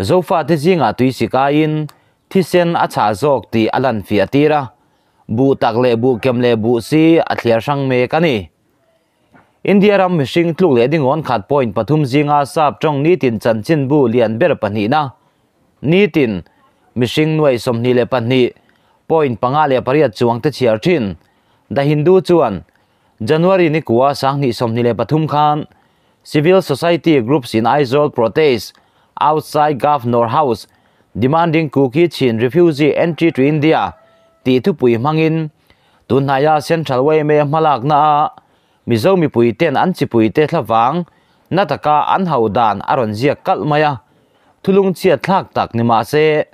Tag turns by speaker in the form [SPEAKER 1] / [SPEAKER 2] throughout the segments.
[SPEAKER 1] zofa te zinga tuisika in thisen acha zok ti alan fi atira bu tak le bu kem le bu si athliar sang me kani India ram mishing tluk le ding on khat point pathum zinga sap trong ni tin chan chin bu lian ber pani na ni tin mishing nuai som ni le pani point panga le paria chuang te chiar thin da hindu chuan january ni kuwa sang ni som ni le pathum khan civil society groups in Aizawl protest outside Governor House, demanding cookie Chin refugee entry to India. Ti thu pui mangin tunaya central way me malak na. Mizo mi pui ten an chi pui te thlawang nataka an haudan aron zia kal maya. Thulung chia thlak tak ni ma se.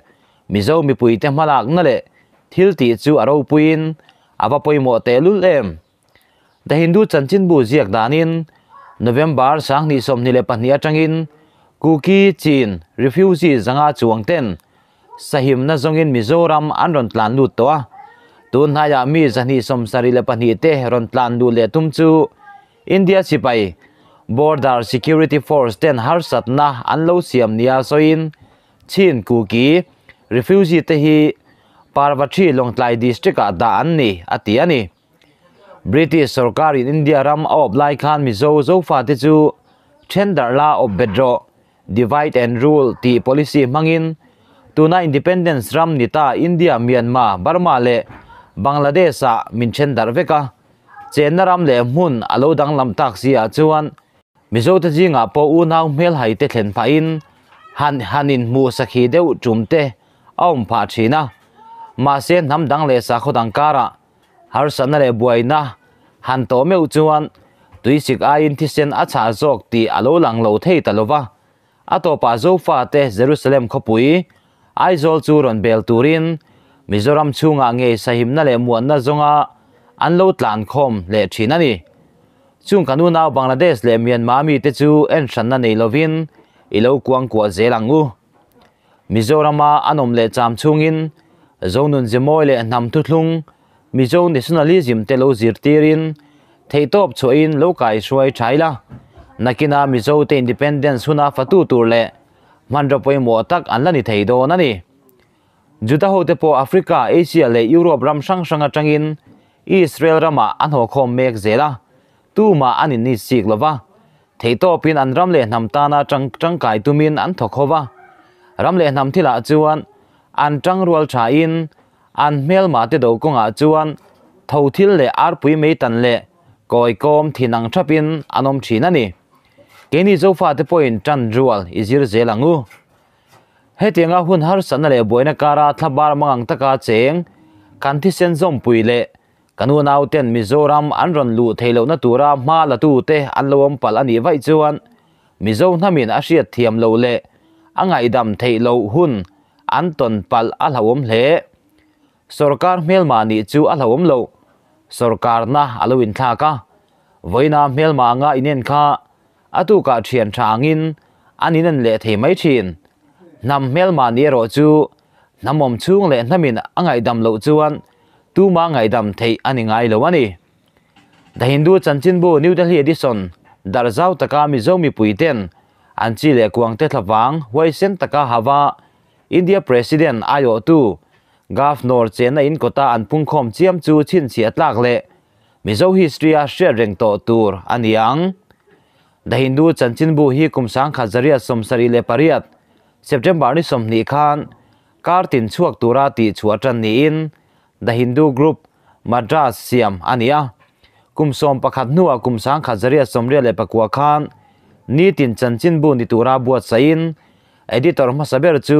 [SPEAKER 1] Mizo mi pui te malak na le. Thil ti chu aro puin ava poimo te lul em the hindu chanchin bu ziak danin november sang ni som ni le pahnia tangin kuki chin refugee, zanga chuang ten. Sahim na zongin mizoram an ron tlan lut to tun na ya mi zani som sari le pani te ron tlan lu le tum chu. India sipai, border security force ten har sat na an lo siam nia soin. Chin kuki refugee te hi parvati longtlai district a da an ni ati ani british sarkar in india ram op lai khan mizo zo fa te chu. Tender la of bedro divide and rule ti policy mangin. Tuna independence ram nita india, myanmar, burma le bangladesh a minchen chen chenaram le mun alo dang lam tak sia chuan. Mizo ta jinga po u naw mel hai te thlen pha in. Han, hanin mu sakhi deu chumte aum pha thina ma se nam dang le sa khodang kara. Har sanare buaina han to meu chuan. Tuisik a in thisen acha jok ti alo lang lo thei talova atopa zofa te jerusalem khopui, aizol chu ron bel turin, mizoram chunga nge sahim na le muan na zonga anlo tlan khom le thina ni chung kanu na bangladesh le myanmar mi te chu en shan na nei lovin ilo kuang kwa zelangu mizorama anom le cham chungin zonun zemoy le nam tu mizo nationalism te lo zirtirin theitop choin lo kai shwai thaila nakina mizo te independence huna fatu turle. Mandra poi mo tak anlani theido nani. Juta hote po africa, asia le europe ram sang sanga tangin israel rama anho khom mek zela. Tu ma anin ni sik lova theito pin anram le namtana chang chang kai tumin an thokhowa ram le nam thila chuan an. Chang rual tha in. An mel ma te do konga chuan thothil le ar pui mei tan le. Koi kom thinang thapin anom thinani keni zo fa te point tan rual izir zelangu hetinga hun har sana le boina kara thabar mangang taka cheng kan thi sen zom puile kanu nau ten mizoram anron lu theilo na tura ma la tu te anlom pal ani vai chuan mizo namin asiat thiam lo le angai dam theilo hun anton pal alhawom hle sarkar melma ni chu alhawom lo sarkar na alowin thla ka voina melma nga inen kha atu ka thian thangin anin le thei mai thin. Nam mel ma ni ro chu. Namom chung le namin angai dam lo chuan. Tu ma ngai dam thei ani ngai lo ani. The hindu chanchin bu, new delhi edition. Darzau taka mi zo mi puiten an chi le kuang te thlawang wai sen taka hawa india president ayo tu. Governor chena in kota an pung khom chiam chu chin chi atlak le. Mizo history a share reng to tur aniang the hindu chanchin bu hi kumsang khazaria somsari le pariat september ni somni khan kartin chuak tura ti chuatan ni in the hindu group madras siam ania kumsom pakhat nuwa kumsang khazaria somria le pakwa khan ni tin chanchin bu ni tura buat sain editor masaber chu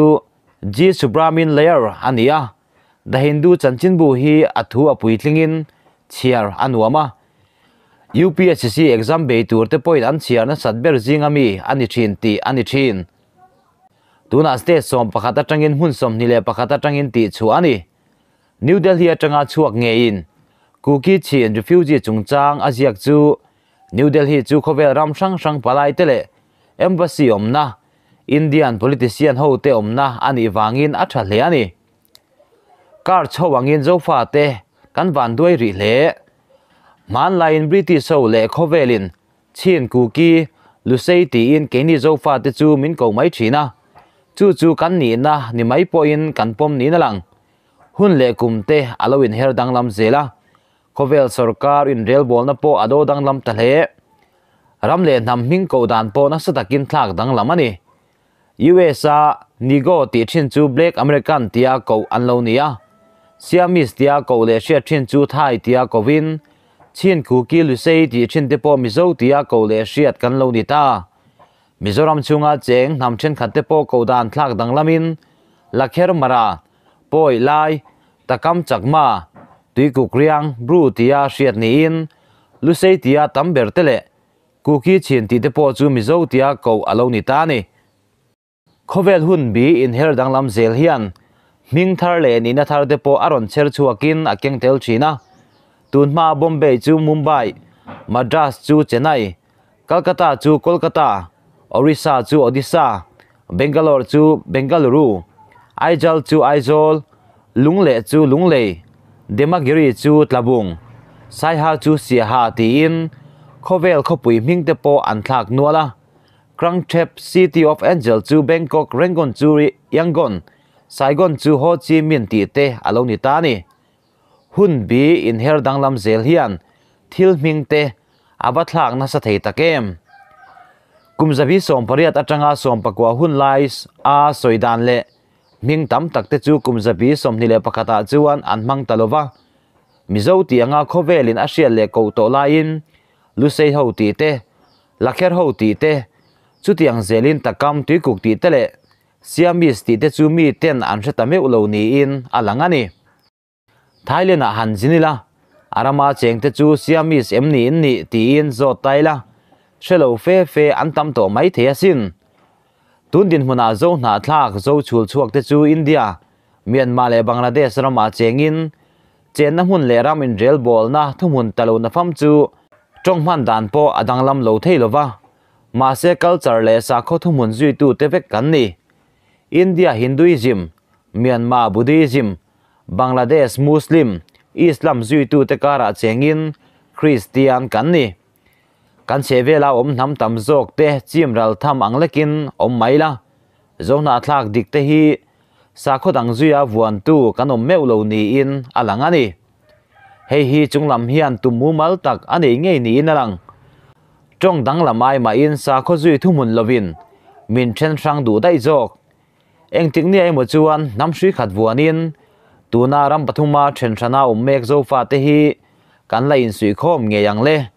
[SPEAKER 1] g subramin layer ania the hindu chanchin bu hi athu apui tlingin chiar anuama UPSC exam be tur te point an chiar na satber zingami, ani thin ti, ani thin. Tuna ste som pakhata tangin hun som nile pakhata tangin ti chu ani. New Delhi atanga chuak nge kuki chin refugee chungchang aziak chu. New Delhi chu khovel ram sang sang palai tele embassy omna Indian politician ho te omna ani wangin atha le ani. Kar chowangin zofa te. Kan van duai ri le man lain british so le khovelin chin ku ki lusei ti in keni zo fa te chu min ko mai thina chu chu kan ni na, ni mai po in kan pom ni na lang. Hun le kum te alawin her dang lam zela khovel sarkar in rel bol na po ado dang lam ta le ram le nam ming ko dan po na sa takin thak dang lam ani USA nigo ti chin chu black american tia ko an lo nia siamis tia ko le sia chin chu thai tia ko win chin khu ki lu sei ti chin te po mi zo tia ko le shiat kan lo ni ta. Mizoram chunga cheng nam chen khat te po ko dan thlak dang lamin. Lakher mara, poi lai, takam chakma tui ku kriang, bru tia shiat ni in. Lu sei tia tam ber tele ku ki chin ti te po chu mi zo tia ko alo ni ta ni. Khovel hun bi in her dang lam zel hian. Ming thar le ni na thar te po aron cher chuakin akeng tel china tunma bombay chu mumbai, madras chu chennai kolkata chu kolkata, orissa chu odisha, bangalore chu bengaluru, aizal chu aizol, lungle chu lungle demagiri chu tlabung, saiha chu siaha tiin, khovel khopui mingte po anthak nuala, krangthep city of angel chu bangkok rangon chu yangon, saigon chu ho chi minh ti te aloni ta ni hun bi in her danglam zel hian. Thil ming te abathlak na sa thei takem. Kumzabi som pariat atanga som pakwa hun lais, a soidan le. Ming tam takte chu kumzabi som ni le pakata chuan an mang talova mizo ti anga khovelin asial le ko to lain lusei ho ti te lakher ho ti te. Chu tiang zelin takam tui kuk ti te le. Siamis ti te chu mi ten an hre tame ulo ni in alangani Thailand à, a han zinila arama cheng te chu siamis em ni in ni ti in zo taila shelo fe fe an tam to mai the asin tun din huna zo na thlak zo chul chuak te chu india. Myanmar le bangladesh rama cheng in. Chen na hun le ram in rel bol na thumun talo na pham chu. Trong man dan po adang lam lo thei lova ma se culture le sa kho thumun zui tu te vek kan ni. India hinduism, myanmar buddhism Bangladesh Muslim Islam zui tu te kara chengin Christian kan ni. Kan che vela om nam tam zok te chim ral tham anglekin om maila zona thlak dik te hi, sa kho dang zuya vuan tu kan om meu lo ni in alangani hei hi chunglam hian tumu mal tak ani nge ni in alang trong dang lamai ma in sa kho zui thumun lovin min chen sang du dai zok. Eng tik ni ai mo chuan nam shui khat vuanin tuna ram pathuma then thana um mek zo fa te hi. Kan la in sui khom nge yang le.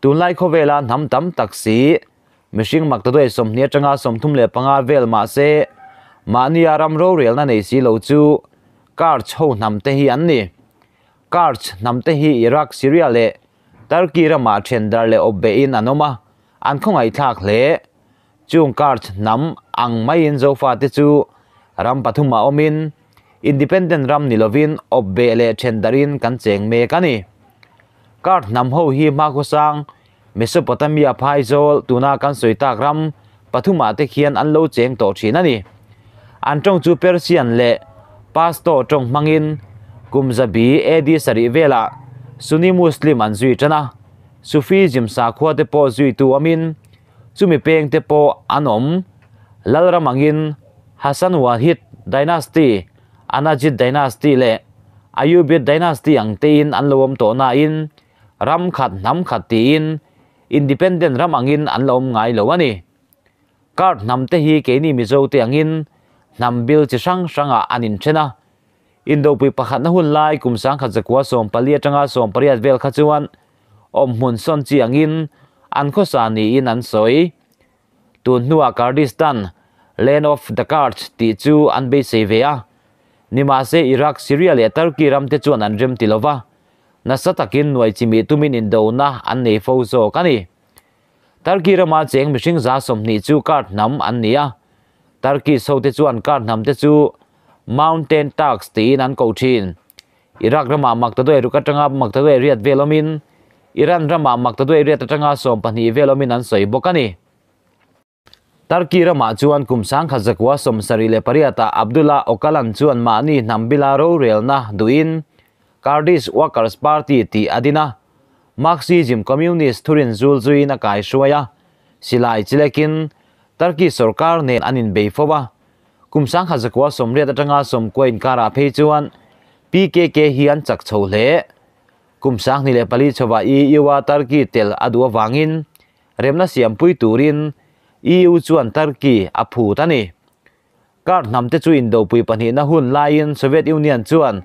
[SPEAKER 1] Tun lai kho vela nam tam taksi mishing mak tadoi som nia changa som thum le panga vel ma se. Ma ni aram ro rel na nei si lo chu. Kar chho nam te hi an ni. Kar nam te hi iraq, syria le. Turkey ra ma then dar le obbe in anoma an khong ai thak le. Chung kar nam ang mai in zo fa te chu. Ram pathuma omin independent ram nilovin obbe le thendarin kan cheng me kani kar nam ho hi ma ko sang, mesopotamia phaizol tuna kan soitak ram, pathuma te khian an lo cheng to thina ni. An tong chu persian le pasto tong mangin kumzabi edi sari vela suni muslim an zui chana, sufi jim sa khwa te po zui tu amin chumi peng te po anom lalra mangin hasan wahid dynasty Anajit dynasty le. Ayubid dynasty ang tiin an lawam to na in. Ram khat, nam khat tiin independent ram angin an lawam ngai lo ani. Kar nam te hi ke ni mi zo te angin nam bil chi sang sanga anin chena indo pui pakhat na hun lai, kum sang khat zakwa som palia tanga som pariat vel khachuan om hun son chi angin an kho sa ni in an soi. Tun nuwa kardistan land of the cards, ti chu an be se vea nima se iraq, syria le turkey ram te chuan an rem tilova na satakin noi chimi tumin in do na an nei fo zo kani turkey rama cheng mishing za som ni chu kart nam an nia turkey so te chuan kart nam te chu mountain tax tin an ko thin. Iraq rama makta doi ru tanga makta doi riat velomin. Iran rama makta doi riat tanga som pani velomin an soi bokani Turkey rama chuan kumsang khazakwa somsari le pariata Abdullah Okalan chuan mani nambilaro relna duin Kurdish Workers Party ti adina Marxism Communist Turin zul zui na kai shuaya silai chilekin Turkey sarkar ne anin beifowa kum sang kha zakwa somriat atanga som ko in kara phe chuan pkk hian chak chho le kum sang ni le pali chowa i iwa tarki tel adwa wangin remna siam pui turin eu chuan tarki aphu tani kar namte chu indo pui pani na hun lain soviet union chuan.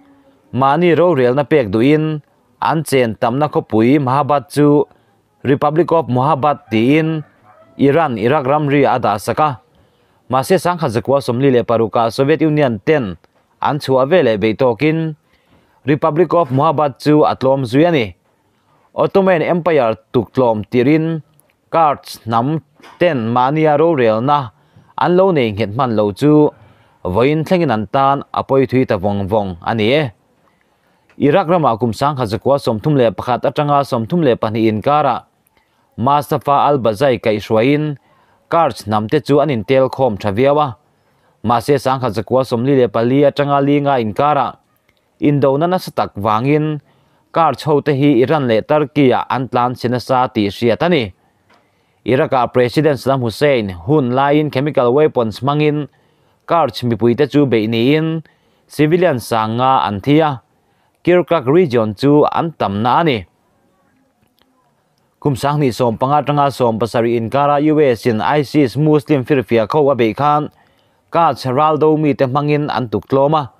[SPEAKER 1] Mani ro rel na pek du in. An chen tamna ko pui mahabat chu republic of Mahabat ti in. Iran, iraq, ramri, ada, saka. Mase sang khazakwa somli le paruka soviet union ten. An chu avele be tokin republic of Mahabat chu atlom zuyani ottoman empire tuklom tirin cards nam เต้นมาเนียโรเรียลนะอันโลเนงเห็นมันโลจูวัยนเทงนันตานอภัยทุยตะวงวงอันนี้อิรักรามาคุมสังขจักวสมทุมเลปขัดจังอาสมทุมเลปนีอินการะมาสตาฟาอัลบาไซกับอิสวาอินการ์ชนำเตจูอันอินเทลคอมชาเวียวะมาเสสังขจักวสมลีเลปลีจังอาลีงาอินการะอินโดนันสตักวางอินการ์ชโฮเตฮีอิรันเลตาร์กียอันตลานเซนซาติเสียตันนี่ iraka president saddam hussein hun lain chemical weapons mangin karch mi puite chu be ni in civilian sanga anthia kirkuk region chu an tam na ani kum sang ni som panga tanga som pasari in kara US in ISIS Muslim firfia kho abe khan ka Geraldo mi te mangin an tuk tloma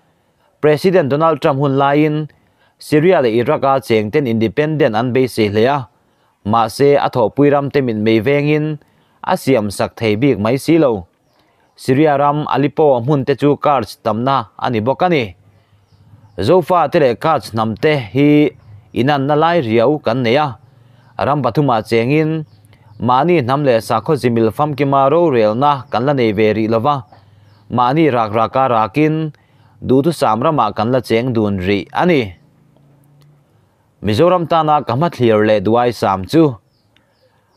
[SPEAKER 1] President Donald Trump hun lain Syria le Iraq a cheng ten independent an be se hlea ma se a tho puiram te min mei vengin a siam sak thei bik mai si lo Syria ram Aleppo mun te chu karch tamna ani bokani zofa te le karch namte hi inan na lai riau kan neya ram pathuma chengin mani namle sakho jimil fam ki maro rel na kanla nei veri lova mani rak raka rakin du tu samra ma kanla cheng dun ri ani mizoram tana kamat clear le duai sam chu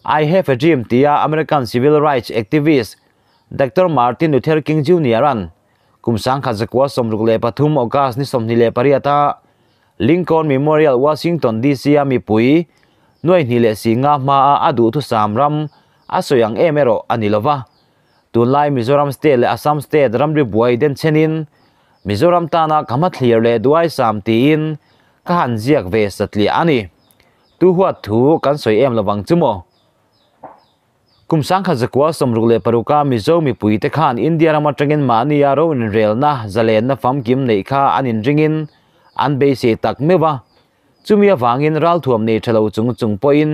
[SPEAKER 1] i have a dream tia american civil rights activist dr martin luther king jr an kumsang khazakwa somruk le pathum ogas ni somni le pariata lincoln memorial washington dc ami pui nuai ni le singa ma a adu thu samram asoyang emero anilova tunlai mizoram state le assam state ramri buai den chenin mizoram tana kama clear le duai sam tin ka han ziak ve satli ani tu huat thu kan soi em lawang chumo kum sang kha zakwa somruk le paruka mizo mi pui te khan india rama tangin mani yaro in rel na zalen na fam kim nei kha anin ringin an be se tak mewa chumia wangin ral thuam nei thalo chung chung poin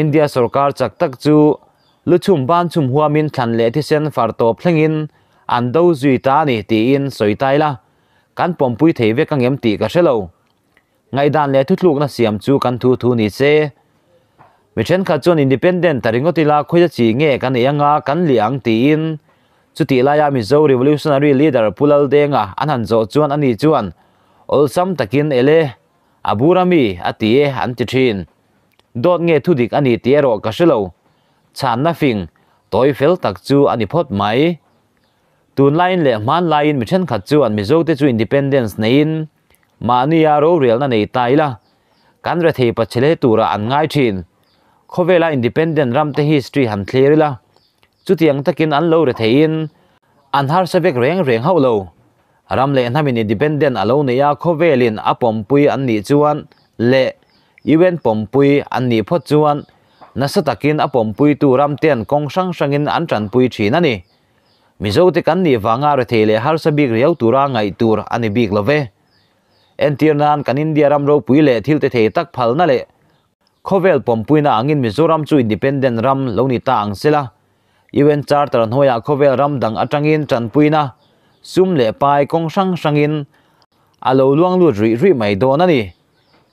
[SPEAKER 1] india sarkar chak tak chu luchum ban chum huamin than le thi sen far to phlengin an do zui ta ni ti in soi tai la. Kan pompui thei ve kang em ti ka shelo ngai dan le thu thluk na siam chu kan thu thu ni che mi chen kha chon independent taringo la khoya chi nge kan yanga kan liang ti in. Chu ti la ya mi zo revolutionary leader pulal denga anan zo chuan ani chuan, ol sam takin ele, aburami atie an ti thin. Dot nge thu dik ani tiero ka shilo. Chan na fing toy fel tak chu ani phot mai. Tun line le man line mi chen khat chu an mi zo te chu independence nein mà mani ya ro real na nei tai la. Kan re thei pa chele tura an ngai thin là independent ram te history han thler la. Chu tiang takin an lo re thein an har sabek reng reng hau lâu. Ram le namin independent alo ne ya khovelin a pompui an. Ni chuan le even pompui an. Ni phot chuan nasatakin a pompui tu ram ten kong sang sangin an tran pui thina ni mizo te kan ni wanga re thele har sabik riau tura ngai tur ani bik love entirnan kan india ram ro pui le thil te the tak phal na le. Khovel pompui na angin mizoram chu independent ram lo ni ta ang sela. Even charter hoya khovel ram dang atangin tran pui na. Sum le pai kong sang sangin alo luang lu ri ri mai do na ni.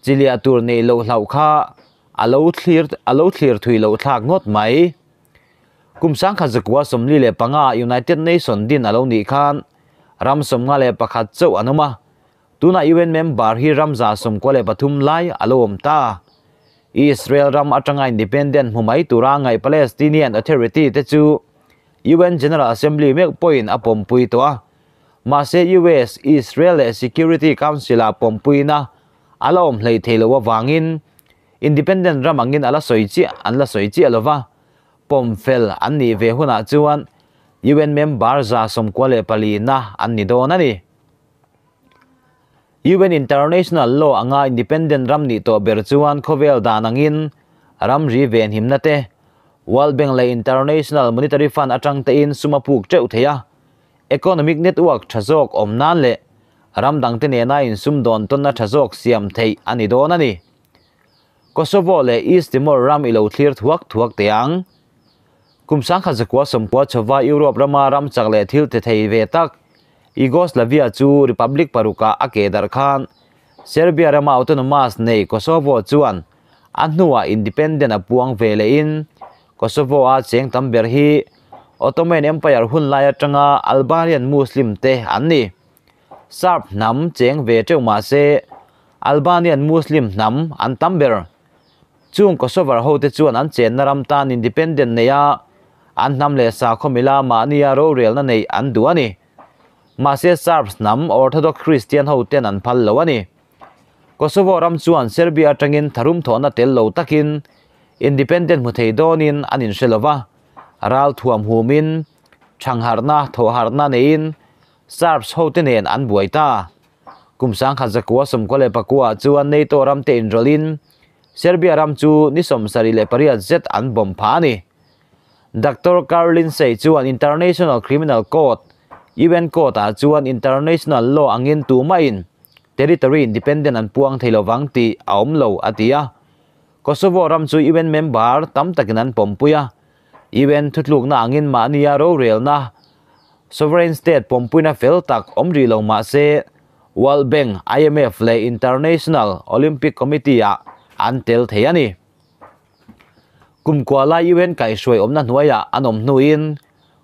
[SPEAKER 1] Chilia tur nei lo hlau kha. Alo thlir alo thlir thui lo thak ngot mai. Kum sang kha zakwa somli le panga united nation din alo ni khan. Ram somnga le pakhat chau anuma tuna un member hi ramza som kole bathum lai alom ta. Israel ram atanga independent humai turangai palestinian authority te chu. Un general assembly mek point apom pui to a mase US Israel Security Council apom pui na. Alom hlei theilowa wangin independent ram angin ala soichi anla soichi alova. Pomfel anni ve huna chuan UN member za som kwale pali na an ni do ni. UN international law anga independent ram ni to berchuan khovel danangin ram ri ven himnate World Bank le International Monetary Fund atang te in sumapuk cheu theya economic network thazok omnan le, ram dang te ne na in sum don ton na thazok siam thei ani don ani. Kosovo le East Timor ram ilo thlir thuak thuak teang kum sang kha zakwa chawa Europe rama ram chagle thil te thei ve tak. Yugoslavia chu Republic paruka Akedar khan Serbia rama autonomous nei Kosovo chuan anua independent apuang vele in. Kosovo a cheng tamber hi. Ottoman Empire hun lai atanga Albanian Muslim te anni Sarp nam cheng ve treu ma se. Albanian Muslim nam an tamber chung Kosovo ho te chuan an chen naram tan independent neya an nam le sa khomila ma ania ro rel na nei an duani Masia se Serbs nam, Orthodox Christian ho ten an phal lo ani. Kosovo ram chuan, Serbia tangin tharum thona tel lo takin. Independent mu thei donin anin selova ral thuam humin changharna thoharna nein. Serbs ho te an buaita kumsang khazakwa som kole pakwa chuan nei to ram te inrolin Serbia ram chu ni som sari le paria z an bom phani Dr. Carlin say chuan International Criminal Court. UN Court a chuan international law angin tu main territory independent an puang thailo wang ti aom lo atia Kosovo ram chu UN member tam takinan pompuya UN thutluk na angin ma nia ro rel na sovereign state pompuina fel tak omri lo ma se World Bank IMF le International Olympic Committee a an tel thei ani kum kwa la UN kai shoi om na hnuaya anom hnuin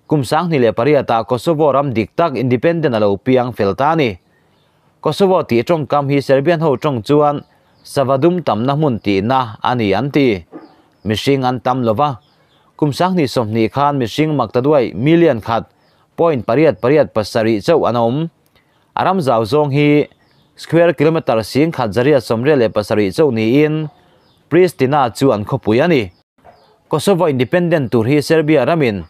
[SPEAKER 1] kum sang ni le pariata Kosovo ram diktak independent alo piang feltani Kosovo ti trong kam hi Serbian ho trong chuan savadum tam na mun ti na ani anti mishing an tam lova kum sang ni som ni khan mishing maktaduai million khat point pariat pariat pasari chau anom aram zaw zong hi square kilometer sing khat zaria somre le pasari chau ni in Pristina chu an khopui ani Kosovo independent tur hi Serbia ramin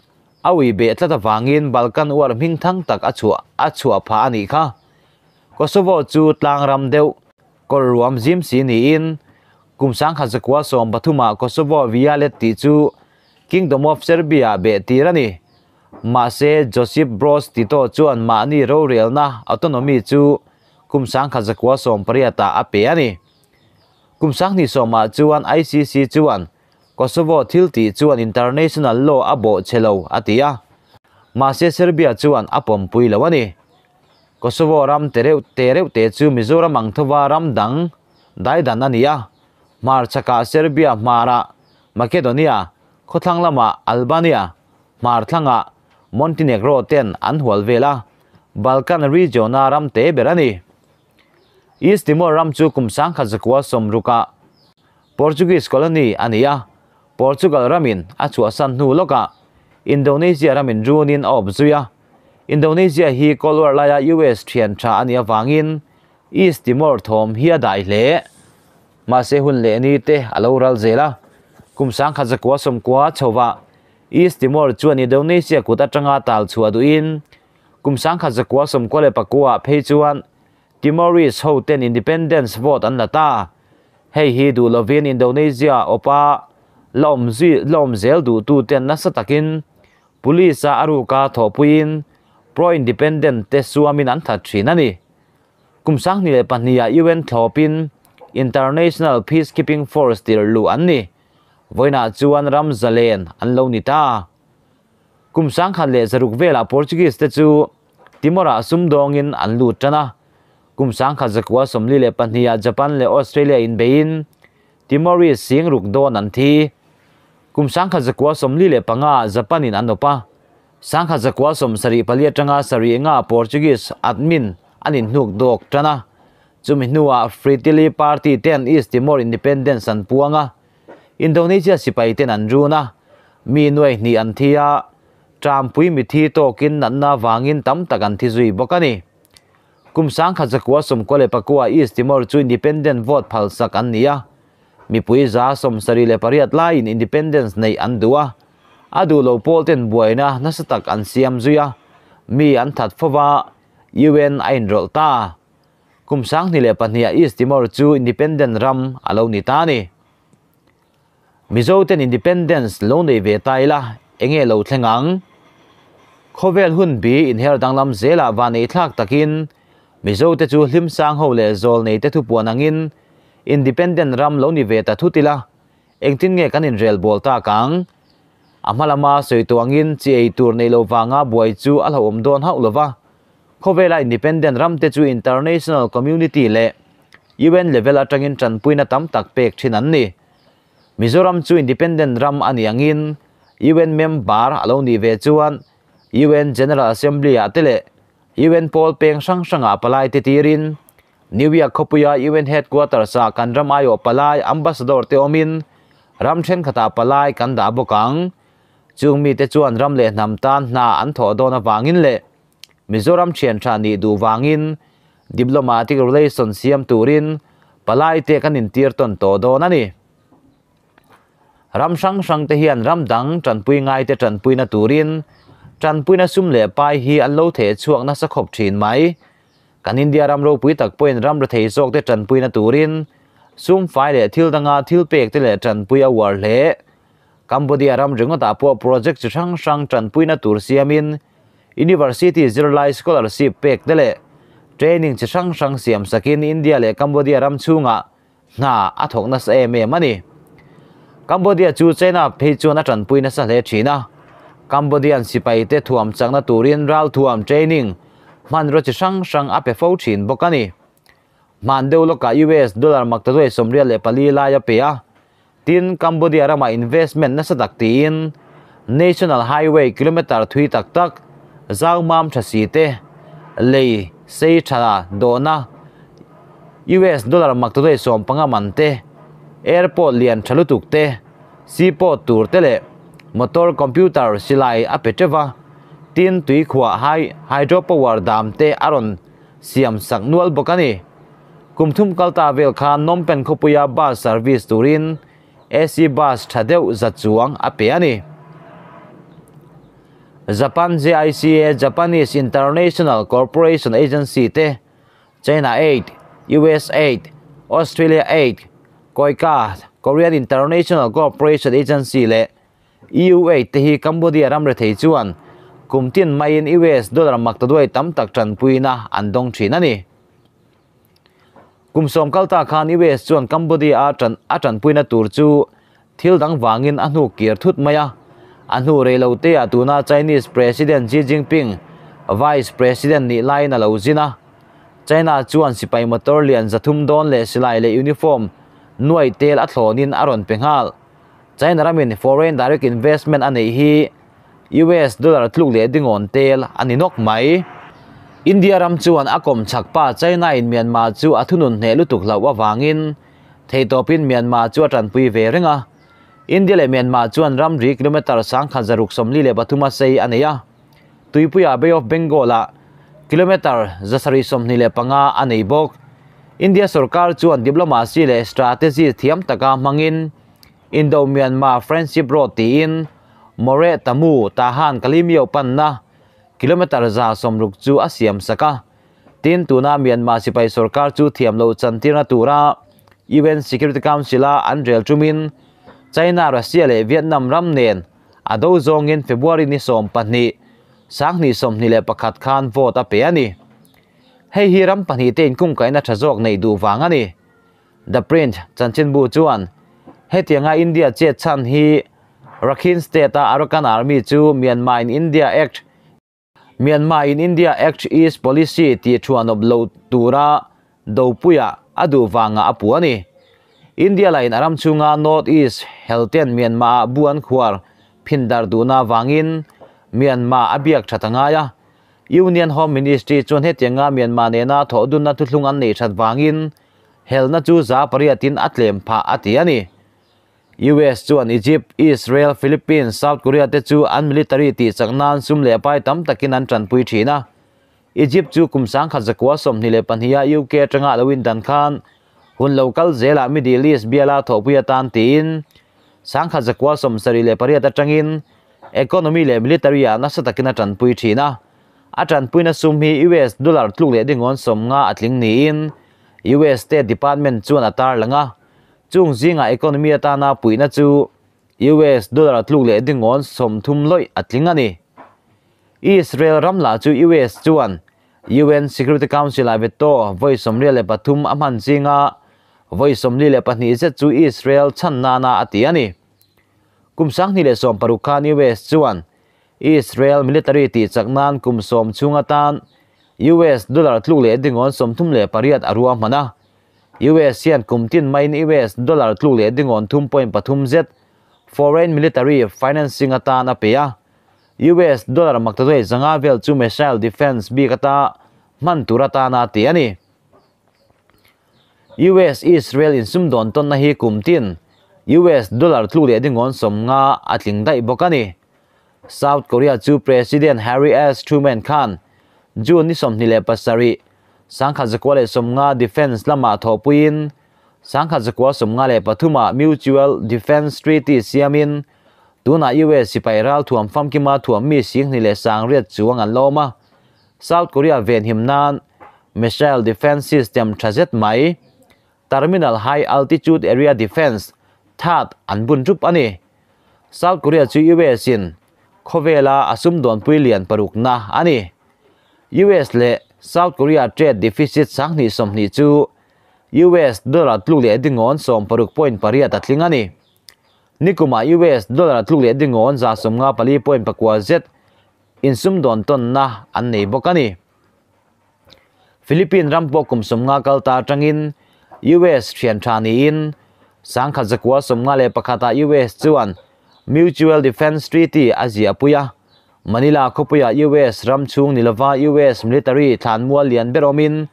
[SPEAKER 1] awi be tlata wangin Balkan war ming thang tak achua achua pha ani kha Kosovo chu tlang ram deuh kor ruam zim si ni in kumsang khazakwa som pathuma Kosovo vialet ti chu Kingdom of Serbia be tirani ma se Joseph Broz tito chuan ma ni ro rel na autonomy chu kumsang khazakwa som pariata ape ani kumsang ni soma chuan ICC chuan Kosovo thilti chuan international law abo chelo atia ma se Serbia chuan apom pui lawani Kosovo ram tereu tereu te chu Mizoram angthova ram dang dai dan ania mar chaka Serbia mara Macedonia khothlang lama, Albania, mar thlanga Montenegro ten an hual vela Balkan region na ram te berani East Timor ram chu kumsang khazakwa somruka Portuguese colony ania Portugal ramin achua san nu loka Indonesia, ramin runin ob zuya. Indonesia hi kolwar laya US thian tha ania wangin East Timor, thom hi dai le. Ma se hun le ni te aloral zela. Kumsang khazakwa somkwa chowa East Timor, chuan Indonesia kuta tanga tal chua du in kumsang khazakwa somkwa le pakwa phei chuan. Timorese ho ten independence vote an lata hei hi du lovin, Indonesia, opa. Lom zi lom zel du tu ten na sa takin police a aru ka thopuin pro independent te suamin an that thin ani kumsang ni le pahnia UN thopin international peacekeeping force tir lu an ni voina chuan ram zalen an lo ni ta kumsang khan le zaruk vela portuguese te chu timora sumdongin an lu tana kum sang kha zakwa somli le pahnia japan le australia in bein timori sing ruk do nan thi kum sang kha zakwa somli le panga japan in anopa sang kha zakwa som sari palia tanga sari nga portuguese admin anin nuk dok tana chumi nuwa fritili party ten east timor independence an puanga indonesia sipai ten an runa mi noi ni an thia tram pui mi thi to kin nan na wangin tam takan thi zui bokani kum sang kha zakwa som kole pakwa east timor chu independent vote phal sak an nia มีปุยจ้าสมสรีเลปริยัตไลน์อินดิเพนเดนซ์ในอันดัวอดูโลโอลเตนบัวยนะนัสตักอันเซียมซุยมีอันทัดฟวายูเอ็นไอนรอลตาคุมสังนิเลปันเฮียอิสติมอร์จูอินดิเพนเดนซ์รัมอาลาวนิตานีมิโซเตนอินดิเพนเดนซ์ลงในเวตายละเองเอโลทงังขเวลฮุนบีอินเฮรดังลำเซลาวานิทักตะกินมิโซเตจูลิมสังโฮเลโซลในเตทุปวนังอิน independent ram lo ni ve ta thutila engtin nge kanin rel bol ta kang. Amalama soituangin chi ei tur nei lo wanga buai chu ala om don hau lova khovela independent ram te chu international community le. UN level atangin chan puina tam tak pek thin an ni. Mizoram chu independent ram ani angin UN member alo ni ve chuan UN General Assembly atele UN Paul Peng sang sanga palai te tirin New York khopuya UN headquarters sa kanram ayo palai, ambassador te omin ram then khata palai kan da bokang chung mi te chuan ram le nam tan na an tho do na wangin le, mizoram thian tha ni du wangin diplomatic relation siam turin, palai te kan in tir ton to do na ni. Ram sang sang te hian ram dang, tran pui ngai te tran pui na turin, tran pui na sum le pai hi an lo the chuak na sa khop thin mai kan india ram ro pui tak point ram ra thei sok te tran pui na turin sum fai le thil danga thil pek te le tran pui a war le Cambodia ram ringo ta po project chi sang sang tran puina tur siamin University Zero Life Scholarship pek dele training chi sang sang siam sakin India le Cambodia ram chunga na athok na se me mani Cambodia chu China phei chu na tran puina sa le China Cambodian sipai te thuam changna turin ral thuam training man ro chi sang sang ape fo chin bokani man deulo ka ah US dollar makta doi somria le pali la ya pe a. Tin Cambodia rama ah investment na sadak tin National Highway kilometer thui tak tak. Zau mam thasi te. Lei sei thara dona US dollar mak to dei som panga man te. Airport lian thalu tuk te. Seaport tur te le motor computer silai apetewa tin tui khwa hai hydro power dam te aron siam sak nual bokani kumthum kalta vel khan nompen khopuya bus service turin AC bus thadeu zachuang apeani Japan JICA Japanese International Corporation Agency te, China 8 US 8 Australia 8 Koika, Korean International Corporation Agency le EU 8 te hi Cambodia ram re thei chuan kumtin in US dollar mak ta duai tam tak tran puina andong thin ani kum som kalta khan US chuan cambodia atran Pui puina tur chu thil dang wangin anu kir thut maya anu relo te na chinese president xi jinping vice president ni lai na lo zina china chuan sipai motor lian zathum don le silai le uniform nuai tel athlonin aron penghal china ramin foreign direct investment anei hi US dollar tluk le dingon tel aninok mai. India ram chuan akom chakpa China in Myanmar chu athunun ne lutuk lawa wangin thei topin Myanmar chu atran pui ve renga India le Myanmar chuan ram ri kilometer sang khazaruk somli le bathuma sei aneya tuipuya bay of bengal a kilometer zasari somni le panga anei bok India sarkar chuan diplomacy le strategy thiam taka mangin. Indo Myanmar friendship road ti in more tamu, tahan kalimyo panna, kilometer za somruk chu, asiam, saka. Tin tuna, myanmar, sipai sarkar chu, thiam lo, chantirna, tura UN Security Council a anrel chumin, China, Russia, le, Vietnam, ram nen ado zong in February ni som pani sang ni som ni le pakhat khan vote pe ani. Hei hi ram pani ten kum kai na thajok nei du wang ani. The print chanchin bu chuan. Hetianga India che chan hi Rakhine State uh, Arakan Army chu, Myanmar in India Act. Myanmar in India Act East Policy, ti chuan of lo tura do puya adu wanga apuani India lain aram chunga, North East Helten Myanmar, buan khuar, phindar duna wangin Myanmar abiak thatanga ya. Union Home Ministry chuan hetianga Myanmar ne na tho na thulung an nei that wangin helna chu za pariatin atlem pha atiani US chuan, Egypt, Israel, Philippines, South Korea te chu, an military ti changnan sum le pai tam takin an tran pui thina Egypt chu kumsang kha zakwa som ni le panhia UK tanga lawin dan khan hun local zela Middle East biala thopuya tan tin sang kha zakwa som sari le paria ta tangin economy le military a na sa takina tran pui thina a tran pui na sum hi US dollar tluk le dingon som nga atling ni in. US State Department chuan atar langa chung zinga economy ta na pui na chu US dollar tluk le ding on som thum loi atling ani Israel ramla chu US chuan UN Security Council a veto voi somria le pathum aman zinga voi somli le pahni ze chu Israel chan na na ati ani kum sang ni le som parukhan US chuan Israel military ti chaknan kum som chunga tan US dollar tluk le ding on som thum le pariat arua mana US sian kum tin main US dollar tluk le ding on thum point pathum z foreign military financing ata na peya US dollar maktadoi zanga vel chu missile defense bi kata man turata na ti ani US Israel in sum don ton na hi kumtin US dollar tlu le ding on som nga atling dai bokani South Korea chu President Harry S Truman Khan June ni som ni le pasari สังขจักวเลสมงาดิเฟนส์ละมาทอปุินสังขจักวสมงาเลปทุมา mutual defense treaty เซียมินตัวนายูเวสิไปรัลถ่วมฟัมกิมาถ่วมมีสิงนิเลสังเรียดจวงอันโลมา South Korea เวนหิมนาน missile defense system ทรัเซตไหม terminal high altitude area defense ทัดอันบุญจุปอันนี้ South Korea จูยูเวสินโคเวลาอสุมดอนปุยเลียนปรุกนะอันนี้ US เล South Korea trade deficit sang ni som ni chu. US dollar tluk le ding on som paruk point paria ta tling ani. Nikuma US dollar tluk le ding on za som nga pali point pakwa z. In sum don ton na an nei bokani Philippine rampo kum som nga kal ta tangin US thian thani in. Sangkha zakwa som nga le pakhata US chuan. Mutual Defense Treaty Asia puya Manila khopuya US ram chung nilava US military than mual lian beromin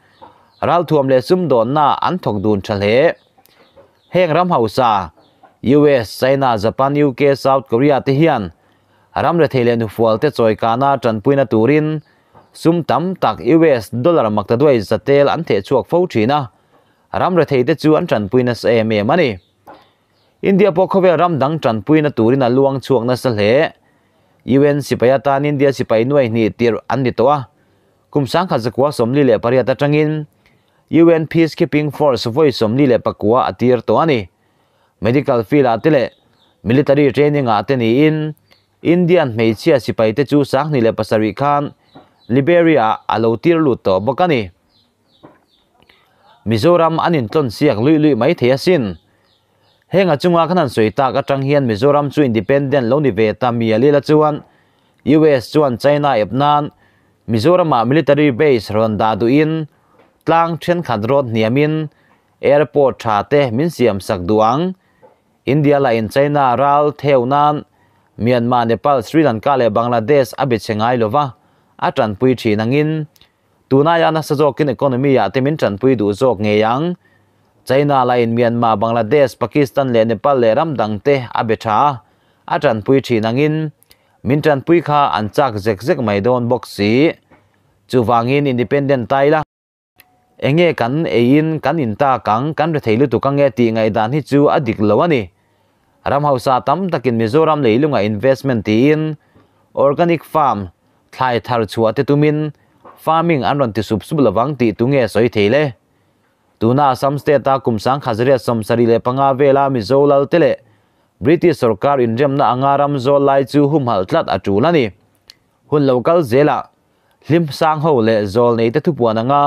[SPEAKER 1] ral thuam le sum don na an thok dun chale heng ram hausa US China Japan UK South Korea te hian ram le thele nu fual te choi kana tran puina turin sum tam tak US dollar makta doi zatel an the chuak fo thina ram re thei te chu an tran puina sa em em ani India po khove ram dang tran puina turina luang chuak na sal he UN sipaya tan India sipai nuai ni tir an ni towa kum sang kha zakwa somli le pariata tangin UN peacekeeping force voi somli le pakwa atir to ani medical field atile military training ateni in Indian meichia sipai te chu sang ni le pasari khan Liberia alo tir lu to bokani Mizoram anin ton siak lui lui mai thea sin henga chunga khanan soita ka tang hian mizoram chu independent lo ni ve ta mi ali la chuan. Us chuan china epnan mizoram ma military base ron da du in. Tlang then khat rod niamin airport tha te min siam sak duang india la in china ral theunan myanmar, nepal, sri lanka le bangladesh abi chengai lova atran pui thi nangin tunaya na sa jokin economy ah ya temin tran pui du jok Yang. China la in Myanmar, Bangladesh, Pakistan, le Nepal, le ram, dang te abetha atran pui thi nangin mintran pui kha anchak zek zek mai don box si chuwangin independent taila enge kan ein kan in ta kang, kan re theilu tu kang e ti ngai dan hi chu adik lawani ram hausa tam takin mizoram leilunga investment ti in, organic farm thlai thar chuate tumin farming anron ti sup sub lawang ti tunge soi theile tuna samste ta kumsang khazria samsari le panga vela mi zolal tele. British sarkar inrem na angaram zolai chu hum hal tlat atulani hun local zela. Lim sang ho le zol nei te thu puana nga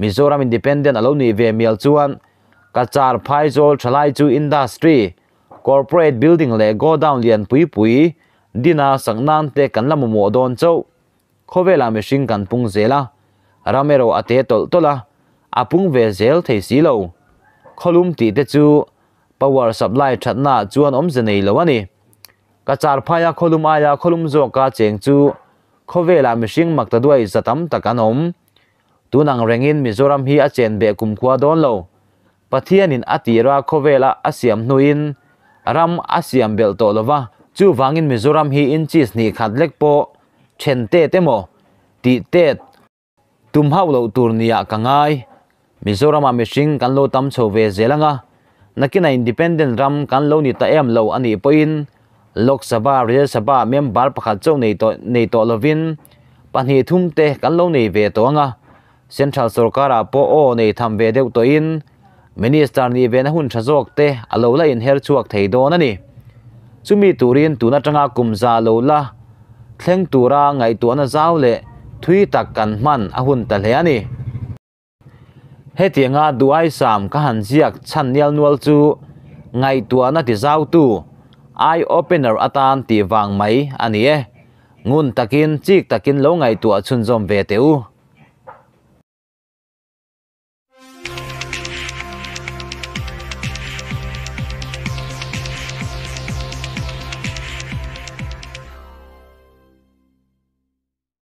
[SPEAKER 1] mizoram independent alo ni ve mial chuan. Kachar phai zol thalai chu industry. Corporate building le go down lian pui pui. Dina sangnan te kan lam mo don chau. Khovela machine kan pung zela. Ramero ate tol tola apung ve zel thei si lo. Kholum ti te chu power supply thatna chuan om zenei lo ani. Ka char phaya kholum aya kholum zo ka cheng chu khovela mishing makta duai zatam takan om. Tunang rengin mizoram hi a chen be kum khwa don lo. Pathianin atira khovela asiam nuin ram asiam bel to lova chu wangin mizoram hi in chis ni khatlek po. Chen te te mo. Ti te tum hau lo tur nia kangai mizoram a mishing kan lo tam chho ve zelanga. Nakina independent ram kan lo ni ta em lo ani poin. Lok Sabha rel Sabha mem bar pakhat chau nei to nei to lovin. Panhi thum te kan lo nei ve to nga Central Sarkara po o nei tham ve deu to in. Minister ni ve na hun thazok te alo la in her chuak thei don ani chumi turin tuna tanga kumza lo la. Thleng tura ngai tu na zau le thui tak kan man a hun ta le ani he tianga duai sam ka han ziak chan nial nual chu, ngai tua na ti zau tu. Eye opener atan ti wang mai, ani e. Ngun takin, chik takin lo ngai tua chun zom ve teu